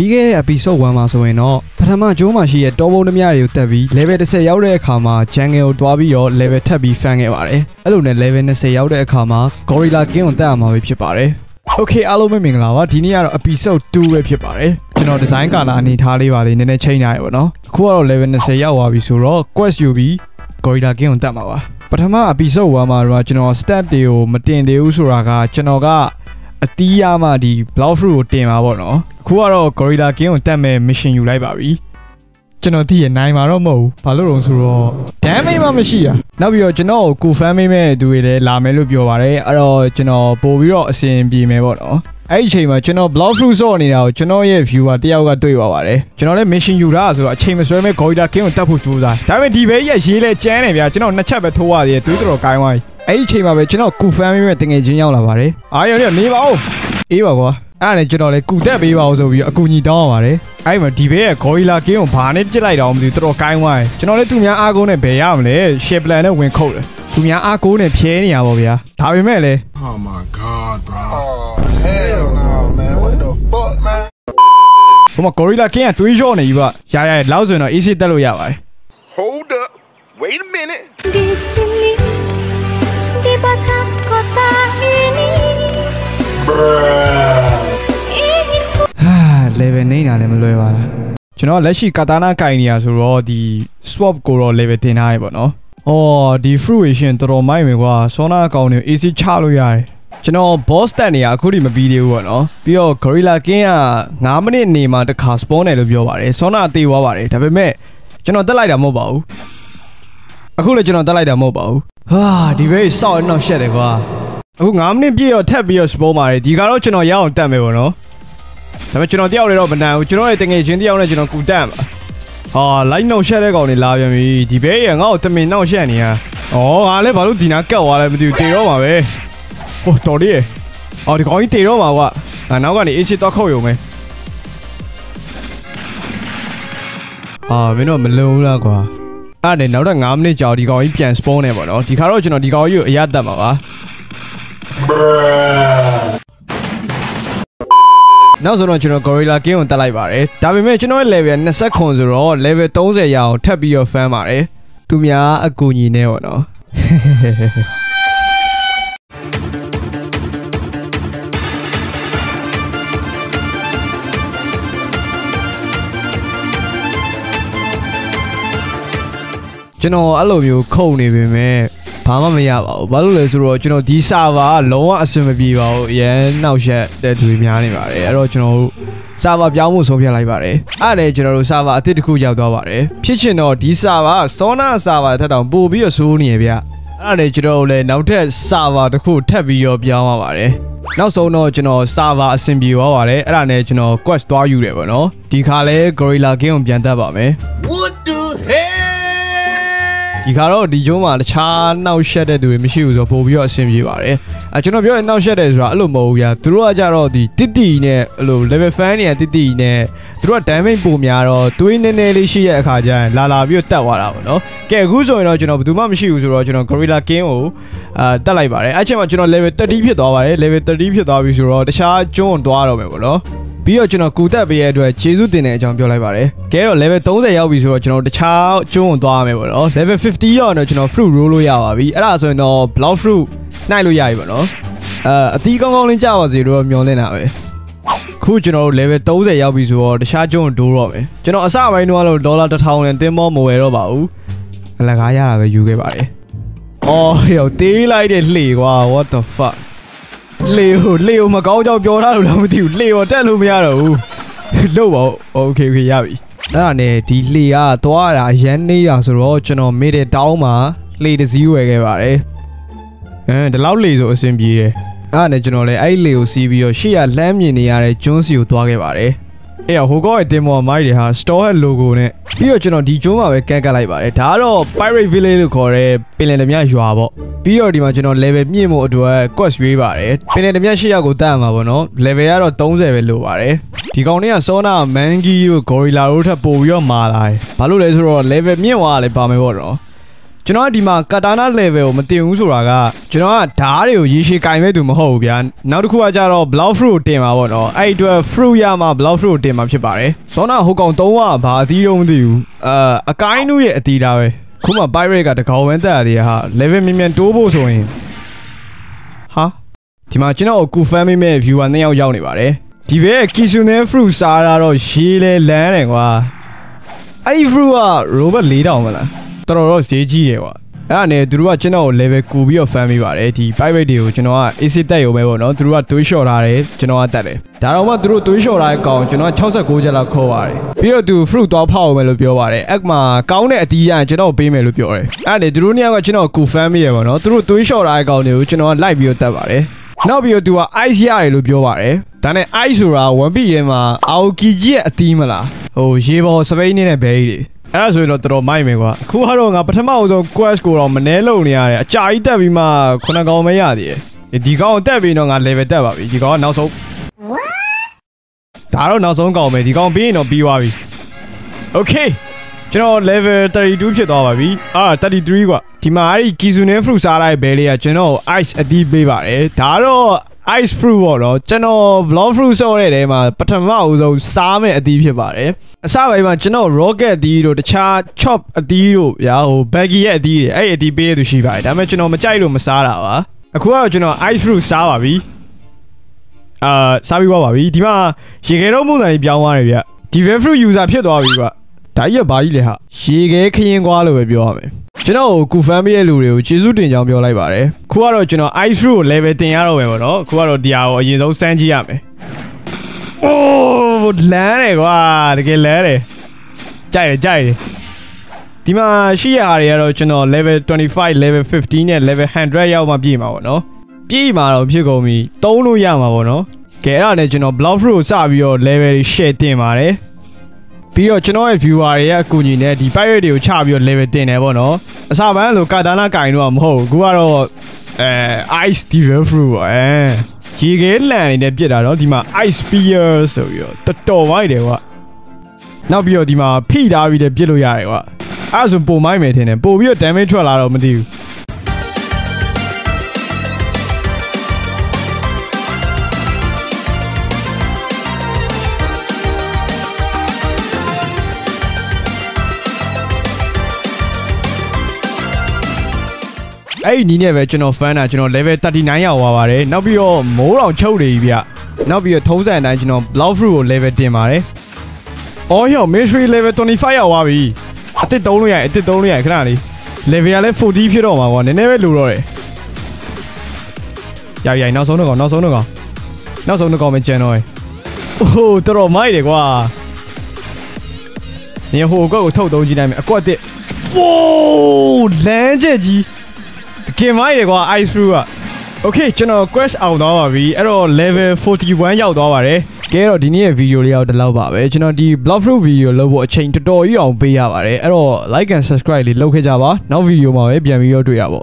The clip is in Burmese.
ပြီးခဲ့တဲ့ episode 1မှာဆိုရင်တော့ပထမကျိုးမှာရှိတဲ့တောဘုံဓမြတွေကိုတက်ပြီး level 10ရောက်တဲ့အခါမှာ jungle ကိုတွားပြီးတော့ level ထပ်ပြီး fan ခဲ့ပါတယ်အဲ့လိုနဲ့ level 20ရောက်တဲ့အခါမှာ gorilla king ကိုတက်ရမှာပဲဖြစ်ပါတယ် Okay အားလုံးပဲမင်္ဂလာပါဒီနေ့ကတော့ episode 2ပဲဖြစ်ပါတယ်ကျွန်တော် design ကာလာအနေထားလေးပါလေးနည်းနည်းချိန်ထားရပါတော့အခုကတော့ level 20ရောက်သွားပြီဆိုတော့ quest ယူပြီး gorilla king ကိုတက်မှာပါပထမ episode 1မှာတော့ကျွန်တော် stat တွေကိုမတင်သေးဘူးဆိုတာကကျွန်တော်က အတီးရမှဒီ block fruit ကိုတင်ပါပေါ့နော်အခုကတော့ gorilla king ကိုတက်မဲ့ mission ယူလိုက်ပါပြီကျွန်တော်တည်ရနိုင်မှာတော့မဟုတ်ဘူးဘာလို့လဲဆိုတော့ damage မှမရှိတာနောက်ပြီးတော့ကျွန်တော်ကို fan မေးမဲ့သူတွေလည်းလာမယ်လို့ပြောပါတယ်အဲ့တော့ကျွန်တော်ပို့ပြီးတော့အဆင်ပြေမယ်ပေါ့နော်အဲ့ဒီအချိန်မှာကျွန်တော် block fruit ဆော့နေတာကိုကျွန်တော်ရဲ့ viewer တယောက်ကတွေ့ပါပါတယ်ကျွန်တော်လည်း mission ယူတာဆိုတော့အချိန်မဆွဲမဲ့ gorilla king ကိုတက်ဖို့ကြိုးစားဒါပေမဲ့ဒီဘေးရဲ့ရေးလဲကျန်းနေဗျာကျွန်တော်နှစ်ချက်ပဲထိုးရသေးတယ်တွေးတော်ကိုင်းသွားပြီ အဲ့ဒီအချိန်မှာပဲကျွန်တော်ကူဖန်မိမဲ့တငယ်ချင်းရောက်လာပါတယ်အာရရနေပါဦးအေးပါကွာအဲ့ဒါနဲ့ကျွန်တော်လည်းကူတက်ပေးပါဦးဆိုပြီးအကူညီတောင်းရပါတယ်အဲ့မှာဒီဘေးရဲ့ gorilla king ကိုဘာနဲ့ပြစ်လိုက်တော့မသိဘူးတော်တော်ကိုင်းသွားတယ်ကျွန်တော်လည်းသူများအားကိုးနဲ့ဘယ်ရမလဲ share plan နဲ့ဝင်ခုတ်တယ်သူများအားကိုးနဲ့ဖြဲနေရပါဗျာဒါပေမဲ့လည်း Oh my god, bro. Oh, hell no, man. What the fuck, man? ဟိုမှာ gorilla king ကတွေးလျော့နေပြီဗျရရလောက်ဆိုရင်တော့ easy တက်လို့ရပါတယ် ဟာ level နေတာလည်းမလွယ်ပါလားကျွန်တော်လက်ရှိကာတာနာကင်နေရဆိုတော့ဒီ swap ကိုတော့ level တင်ထားရပေါ့နော်။အော်ဒီ fruition တော်တော်မိုက်မယ်ကွာ။ဆောနာအကောင်တွေ AC ချလို့ရတယ်။ကျွန်တော် boss တက်နေရအခုထိမပြီးသေးဘူးပေါ့နော်။ပြီးတော့ gorilla king က9မိနစ်နေမှတစ်ခါ spawn တယ်လို့ပြောပါတယ်။ဆောနာအသေးသွားပါတယ်။ဒါပေမဲ့ကျွန်တော်တက်လိုက်တာမဟုတ်ပါဘူး။အခုလည်းကျွန်တော်တက်လိုက်တာမဟုတ်ပါဘူး။ဟာဒီဘေးစောက်နောက်ရှက်တယ်ကွာ။ အခု9မိနစ်ပြည့်တော့ထပ်ပြီးတော့ spawn ပါတယ်။ဒီကတော့ကျွန်တော်ရအောင်တက်မယ်ပေါ့နော်။ဒါပေမဲ့ကျွန်တော်တယောက်လည်းတော့မနိုင်ဘူးကျွန်တော်ရဲ့တငယ်ချင်းတယောက်နဲ့ကျွန်တော်ကူတက်မှာဟာလိုက်နှောက်ရှက်တဲ့ကောင်တွေလာပြန်ပြီဒီဘဲရငါ့ကိုတမင်နှောက်ရှက်နေရဩငါလည်းဘာလို့ဒီနာကတ်သွားလဲမသိဘူးတေတော့မှာပဲဟိုတော်လေးအော်ဒီကောင်ကြီးတေတော့မှာကွာငါနောက်ကနေအေးချစ်တော့ခုတ်ရုံပဲအာမင်းတို့မလုံဘူးလားကွာအဲ့ဒါနဲ့နောက်တော့9မိနစ်ကြာဒီကောင်ကြီးပြန် spawn နေပါတော့ဒီခါတော့ကျွန်တော်ဒီကောင်ကြီးကိုအရတတ်မှာပါ နောက်ဆုံးတော့ကျွန်တော် Gorilla King ကိုတက်လိုက်ပါတယ်ဒါပေမဲ့ကျွန်တော်ရဲ့ level 20ခွန်ဆိုတော့ level 30ရအောင်ထပ်ပြီးတော့ fan ပါတယ်သူများအကူညီနေပေါ့နော်ကျွန်တော်အဲ့လိုမျိုးခုန်နေပေမဲ့ ဘာမှမရပါဘူးဘာလို့လဲဆိုတော့ကျွန်တော်ဒီ server ကလုံးဝအဆင်မပြေပါဘူးအရန်နှောက်ယှက်တဲ့သူတွေများနေပါတယ်အဲ့တော့ကျွန်တော်တို့ server ပြောင်းဖို့ဆုံးဖြတ်လိုက်ပါတယ်အဲ့ဒါနဲ့ကျွန်တော်တို့ server အသစ်တစ်ခုရောက်သွားပါတယ်ဖြစ်ချင်တော့ဒီ server က Sona server ထက်တောင်ပိုပြီးတော့ဆိုးနေရဗျအဲ့ဒါနဲ့ကျွန်တော်တို့လည်းနောက်ထပ် server တစ်ခုထပ်ပြီးတော့ပြောင်းရပါတယ်နောက်ဆုံးတော့ကျွန်တော် server အဆင်ပြေသွားပါတယ်အဲ့ဒါနဲ့ကျွန်တော် quest သွားယူတယ်ပေါ့နော်ဒီခါလဲ gorilla king ကိုပြန်တက်ပါမယ် What the hell? ဒီခါတော့ဒီကျုံးမှာတခြားနှောက်ရှက်တဲ့သူတွေမရှိဘူးဆိုတော့ပို့ပြီးတော့အဆင်ပြေပါတယ်အဲကျွန်တော်ပြောရင်နှောက်ရှက်တယ်ဆိုတာအဲ့လိုမဟုတ်ဘူးဗျာသူတို့ကကြတော့ဒီတစ်တီနဲ့အဲ့လို level fan တွေကတစ်တီနဲ့သူတို့က damage ပိုများတော့တွေးနည်းနည်းလေးရှိရဲ့အခါကျရင်လာလာပြီးတော့တက်သွားတာပေါ့နော်ကဲအခုဆိုရင်တော့ကျွန်တော်ဘယ်သူမှမရှိဘူးဆိုတော့ကျွန်တော် gorilla king ကိုအာတက်လိုက်ပါတယ်အဲ့ချိန်မှာကျွန်တော် level 30ဖြစ်သွားပါတယ် level 30ဖြစ်သွားပြီဆိုတော့တခြားကျုံးကိုတွားတော့မယ်ပေါ့နော် ပြီးတော့ကျွန်တော်ကူတက်ပေးရတဲ့အတွက်ခြေစုတင်တဲ့အကြောင်းပြောလိုက်ပါတယ်။ကဲတော့ level 30ရောက်ပြီဆိုတော့ကျွန်တော်တခြားကျုံးကိုသွားရမယ်ပေါ့နော်။ level 50ရောက်တော့ကျွန်တော် fruit roll လို့ရပါပြီ။အဲ့ဒါဆိုရင်တော့ block fruit နိုင်လို့ရပြီပေါ့နော်။အဲအသီးကောင်းကောင်းလေးကြပါစေလို့မျှော်လင့်တာပဲ။ခုကျွန်တော်တို့ level 30ရောက်ပြီဆိုတော့တခြားကျုံးကိုဒိုးတော့မယ်။ကျွန်တော်အစပိုင်းတော့လို့ဒေါ်လာ1000နဲ့တင်းမောမဝယ်တော့ပါဘူး။အလကားရတာပဲယူခဲ့ပါတယ်။အော်ရောတေးလိုက်တဲ့လှေကွာ what the fuck လေဟိုလေဟိုမကောင်းကြောင်ပြောထားလို့လည်းမသိဘူးလေဟိုတက်လို့မရတော့ဘူးလို့ပါโอเคโอเคရပြီအဲ့ဒါနဲ့ဒီလေကသွားတာရမ်းနေတာဆိုတော့ကျွန်တော်မေးတဲ့တောင်းမှာလေတစ်စီးဝယ်ခဲ့ပါတယ်အဲဒီလောက်လေဆိုအဆင်ပြေတယ်အဲ့ဒါနဲ့ကျွန်တော်လည်းအဲ့လေကိုစီးပြီးတော့ရှေ့ကလှမ်းမြင်နေရတဲ့ကျွန်းစီကိုသွားခဲ့ပါတယ် အေးဟိုကောရဲ့တင်မော်မိုက်တွေဟာ store head logo နဲ့ပြီးတော့ကျွန်တော်ဒီကျွန်းမှာပဲကန့်ကတ်လိုက်ပါတယ်ဒါကတော့ pirate village လို့ခေါ်တဲ့ပင်လယ်ဓမြရွာပေါ့ပြီးတော့ဒီမှာကျွန်တော် level မြင့်ဖို့အတွက် quest ရွေးပါတယ်ပင်လယ်ဓမြ၈ယောက်ကိုတတ်ရမှာပေါ့နော် level ကတော့30ပဲလိုပါတယ်ဒီကောင်တွေကစောနာမန်ဂီကို gorilla တို့ထပ်ပို့ပြီးတော့မာလာတယ်ဘာလို့လဲဆိုတော့ level မြင့်သွားတာလည်းပါမယ်ပေါ့နော် ကျွန်တော်ကဒီမှာ katana level ကိုမတင်ဘူးဆိုတာကကျွန်တော်ကဓားတွေကိုရေရှည်ကင်မဲ့သူမဟုတ်ဘူးဗျာနောက်တစ်ခုကကြတော့ block fruit ကိုတင်မှာပေါ့နော်အဲ့ဒီအတွက် fruit ရမှာ block fruit ကိုတင်မှာဖြစ်ပါတယ်ဇောနာဟိုကောင်သုံးကဘာအသီးတော့မသိဘူးအာအကိုင်းနုရဲ့အသီးဒါပဲခုမှ pirate ကတကောင်ဝန်းတက်ရသေးဟာ level မြင်မြန်တိုးဖို့ဆိုရင်ဟာဒီမှာကျွန်တော်ကို fan မိမဲ့ viewer နှစ်ယောက်ရောက်နေပါတယ်ဒီဘက် Kitsune fruit စားတာတော့ရေးလဲလန်းတယ်ကွာအဲ့ဒီ fruit က robot 4000မလား တော်တော်တော့ဈေးကြီးတယ်ကွာအဲ့ဒါနဲ့သူတို့ကကျွန်တော်ကို level ကူပြီးတော့ fan မိပါတယ်ဒီ pirate တွေကိုကျွန်တော်က AC တက်ရုံပဲပေါ့နော်သူတို့ကတွေးလျှော့ထားတယ်ကျွန်တော်ကတက်တယ်ဒါတော့မှသူတို့တွေးလျှော့ထားတဲ့ကောင်ကျွန်တော်က69ချက်လောက်ခေါ်ပါတယ်ပြီးတော့သူ fruit သွားဖောက်အောင်မယ်လို့ပြောပါတယ်အဲ့မှာကောင်းတဲ့အတီးရရင်ကျွန်တော်ပေးမယ်လို့ပြောတယ်အဲ့ဒါနဲ့သူတို့နှစ်ယောက်ကကျွန်တော်ကူ fan မိရပေါ့နော်သူတို့တွေးလျှော့ထားတဲ့ကောင်တွေကိုကျွန်တော်ကလိုက်ပြီးတော့တက်ပါတယ်နောက်ပြီးတော့သူက ice ရတယ်လို့ပြောပါတယ်ဒါနဲ့ ice ဆိုတာ 1P ထဲမှာ Aoki ကြီးရဲ့အသီးမလားဟိုရေပေါ်စပိန်နေတဲ့ဘဲကြီးတွေ အဲ့ဒါဆိုရင်တော့တော်တော်မိုက်မယ်ကွာအခုကတော့ငါပထမအဆုံး quest ကိုတော့မနှဲလုံနေရတယ်အကြာကြီးတက်ပြီးမှခုနကောင်မရသေးတယ်ဒီကောင်တက်ပြီးတော့ငါ level တက်ပါပြီဒီကောင်ကနောက်ဆုံးဒါတော့နောက်ဆုံးကောင်ပဲဒီကောင်ပြီးရင်တော့ပြီးသွားပြီ okay ကျွန်တော် level 32ဖြစ်သွားပါပြီအာ33กว่าဒီမှာအဲ့ဒီ Kizune fruit စားလိုက်ဘဲလေးကကျွန်တော် ice အတီးပေးပါတယ်ဒါတော့ ice fruit ပေါ့နော်ကျွန်တော် block fruit ဆော့တဲ့ထဲမှာပထမအဦးဆုံးစားမယ့်အသီးဖြစ်ပါတယ်အစပိုင်းမှာကျွန်တော် rocket အသီးတို့တခြား chop အသီးတို့ဗျာဟို baggy ရဲ့အသီးတွေအဲ့ဒီအသီးပေးရသူရှိပါတယ်ဒါပေမဲ့ကျွန်တော်မကြိုက်လို့မစားတာပါအခုကတော့ကျွန်တော် ice fruit စားပါပြီအာစားပြီးသွားပါပြီဒီမှာရေခဲတော့မှုန်စံကြီးပြောင်းသွားတယ်ဗျဒီ fruit user ဖြစ်သွားပြီကွာဒါကြီးကဘာကြီးလဲဟာရေခဲခရင်ကွာလို့ပဲပြောရမယ် ကျွန်တော်ကိုကူဖမ်းပေးတဲ့လူတွေကိုကျေးဇူးတင်ကြောင်းပြောလိုက်ပါတယ်ခုကတော့ကျွန်တော် ice fruit ကို level တင်ရတော့မယ်ပေါ့နော်ခုကတော့ဒီဟာကိုအရင်ဆုံးစမ်းကြည့်ရမယ်အိုးလမ်းတယ်ကွာတကယ်လမ်းတယ်ကြိုက်တယ်ကြိုက်တယ်ဒီမှာရှိရတွေကတော့ကျွန်တော် level 25 level 15နဲ့ level 100ရောက်မှပြည့်မှာပေါ့နော်ပြည့်မှာတော့ဖြစ်ကုန်ပြီသုံးလို့ရမှာပေါ့နော်ကဲအဲ့ဒါနဲ့ကျွန်တော် block fruit ကိုစပြီးတော့ level တွေ share တင်ပါတယ် ပြီးတော့ကျွန်တော်ရဲ့ viewer တွေရဲ့အကူအညီနဲ့ဒီ pirate တွေကိုချပြီးတော့ level တင်တယ်ပေါ့နော်အစပိုင်းလို့ကာတာနာကင်တော့မဟုတ်ဘူးအခုကတော့အဲ ice devil fruit ပေါ့အဲရေခဲလန်နေတဲ့ပြစ်တာတော့ဒီမှာ ice spear ဆိုပြီးတော့တော်တော်ဝိုက်တယ်ကွာနောက်ပြီးတော့ဒီမှာဖိထားပြီးတော့ပြစ်လို့ရတယ်ကွာအဲ့ဒါဆိုပုံမိုက်မယ်ထင်တယ်ပို့ပြီးတော့ damage ထွက်လာတော့မသိဘူး အဲ့ဒီနီးနဲ့ပဲကျွန်တော် fan တာကျွန်တော် level 39ရောက်သွားပါတယ်နောက်ပြီးတော့မိုးတောင်ချုပ်နေပြီဗျနောက်ပြီးတော့ထုံးစံအတိုင်းကျွန်တော် block fruit ကို level တင်ပါတယ်အော်ဟော mystery level 25ရောက်သွားပြီအတစ်သုံးလို့ရရင်အတစ်သုံးလို့ရရင်ခဏလေး level ကလည်း40ဖြစ်တော့မှာကွာနည်းနည်းပဲလိုတော့တယ်ရရနောက်ဆုံးတော့ကောင်နောက်ဆုံးတော့ကောင်နောက်ဆုံးတော့ကောင်ပဲကျန်တော့ရယ်အိုးတော်တော်မိုက်တယ်ကွာနေဟိုကောက်ကိုထုတ်သုံးကြည့်နိုင်မယ်အကွက်တစ်ဝိုးလမ်းချက်ကြီးတ ကယ်မိုက်တယ်ကွာ ice through อ่ะ okay ကျွန်တော် quest အောင်သွားပါပြီအဲ့တော့ level 41ရောက်သွားပါတယ်ကဲတော့ဒီနေ့ရဲ့ video လေးရောက်ဒီလောက်ပါပဲကျွန်တော်ဒီ block fruit video လုပ်ဖို့အချိန်တော်တော်ကြီးအောင်ပေးရပါတယ်အဲ့တော့ like and subscribe လေးလုပ်ခဲ့ကြပါနောက် video မှာပဲပြန်ပြီးတော့တွေ့ရပါ